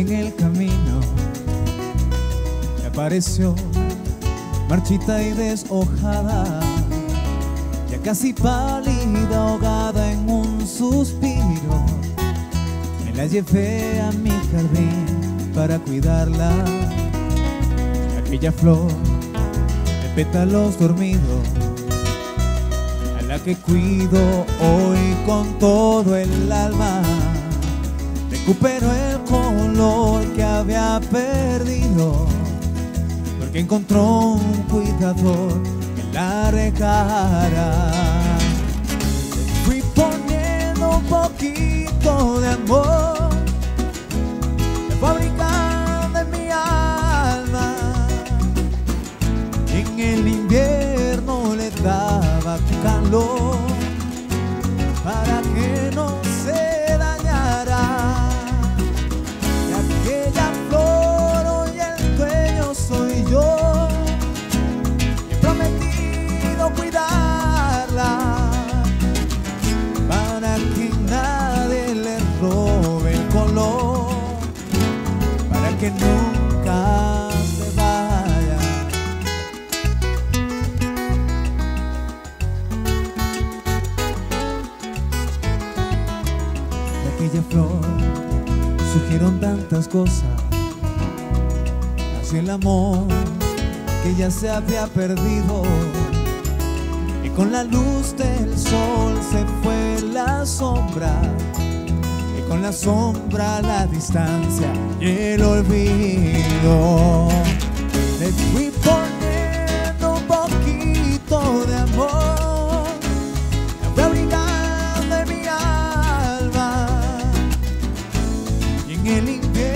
en el camino me apareció marchita y deshojada, ya casi pálida, ahogada en un suspiro. Me la llevé a mi jardín para cuidarla, aquella flor de pétalos dormidos, a la que cuido hoy con todo el alma. Recupero el color que había perdido porque encontró un cuidador que la regara. Le Fui poniendo un poquito de amor, de fábrica de mi alma. En el invierno le daba calor que nunca se vaya. De aquella flor surgieron tantas cosas. Nació el amor que ya se había perdido. Y con la luz del sol se fue la sombra con la sombra, la distancia y el olvido. Le fui poniendo un poquito de amor, la probabilidad de mi alma y en el invierno.